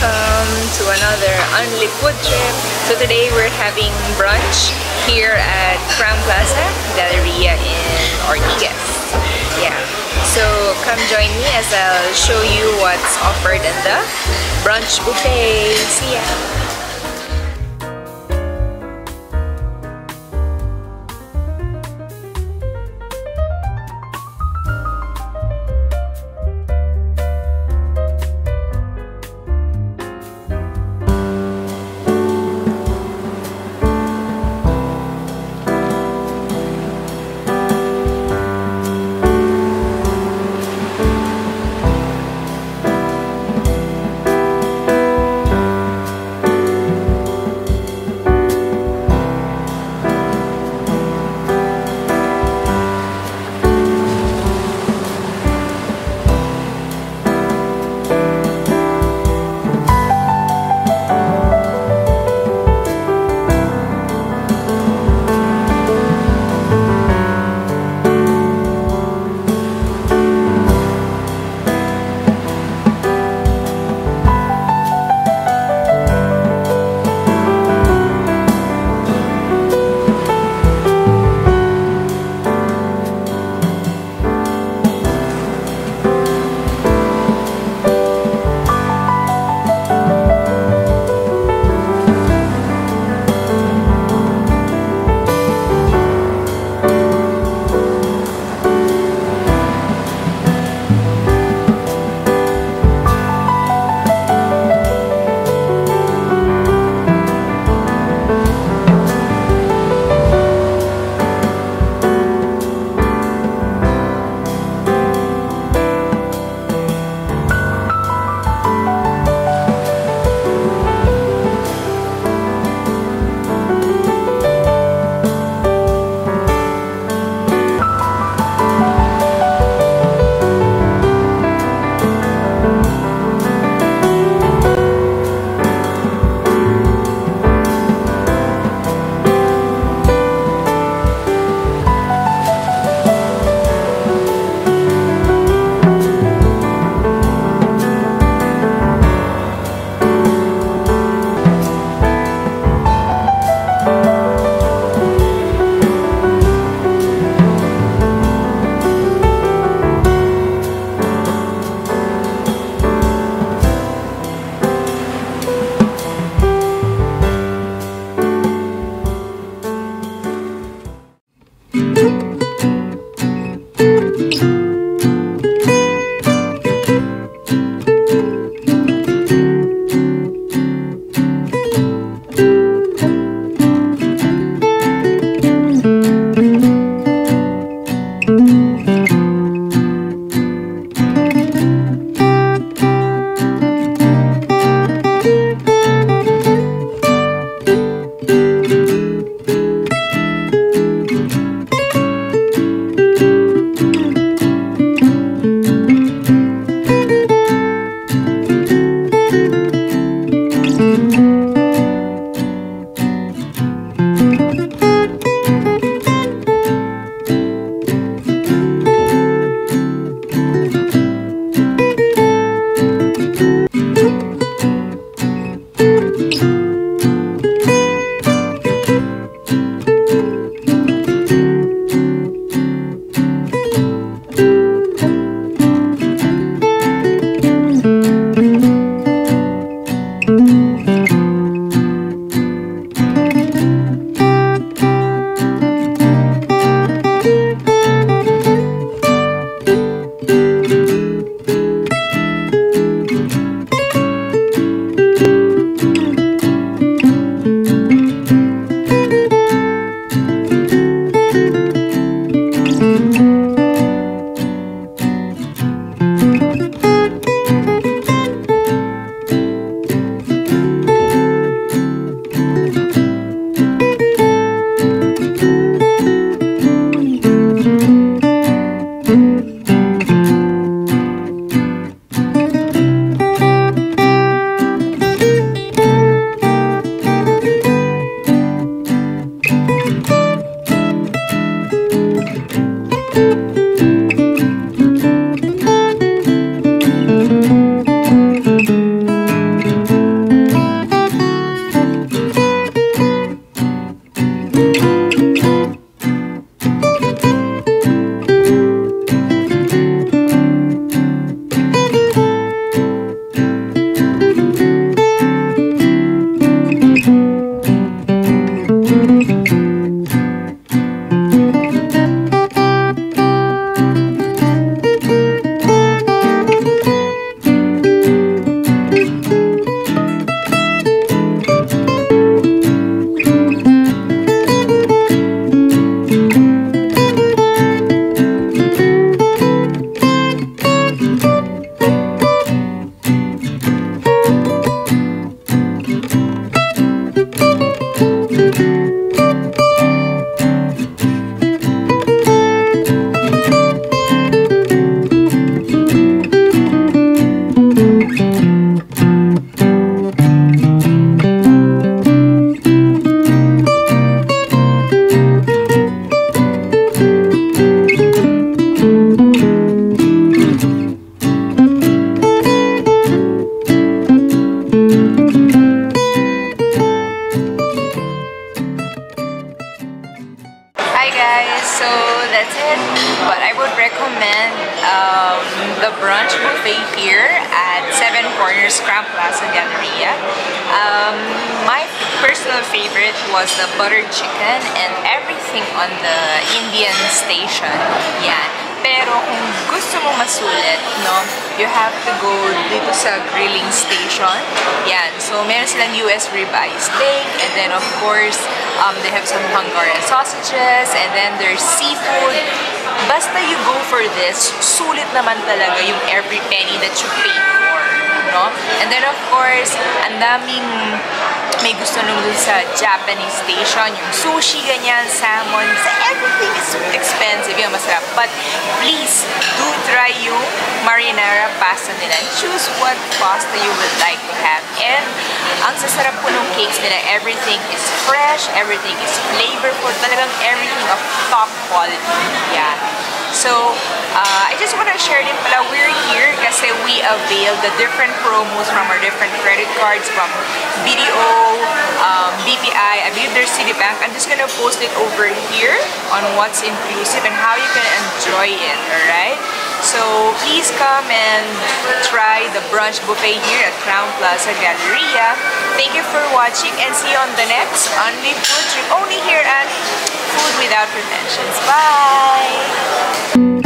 Welcome to another Unli food trip. So today we're having brunch here at Crown Plaza Galleria in Ortigas. Yeah. So come join me as I'll show you what's offered in the brunch buffet. See ya! Personal favorite was the butter chicken and everything on the Indian station. Yan. Pero kung gusto mo masulit, no, you have to go dito sa grilling station. Yan. So, meron silang US ribeye steak and then of course, um, they have some Hungarian sausages and then there's seafood. Basta you go for this, sulit naman talaga yung every penny that you pay for. No? And then of course, ang daming may gusto nung sa Japanese station, yung sushi, ganyan, salmon, so everything is expensive, yung masarap. But please, do try yung marinara pasta nila. Choose what pasta you would like to have. And ang sasarap po ng cakes nila, everything is fresh, everything is flavorful, talagang everything of top quality. Yeah. So, uh, I just want to share din pala, we avail the different promos from our different credit cards from BDO, um, BPI, I believe there's Citibank. I'm just gonna post it over here on what's inclusive and how you can enjoy it, alright? So, please come and try the brunch buffet here at Crown Plaza Galleria. Thank you for watching and see you on the next Only Food Trip, only here at Food Without Pretensions. Bye!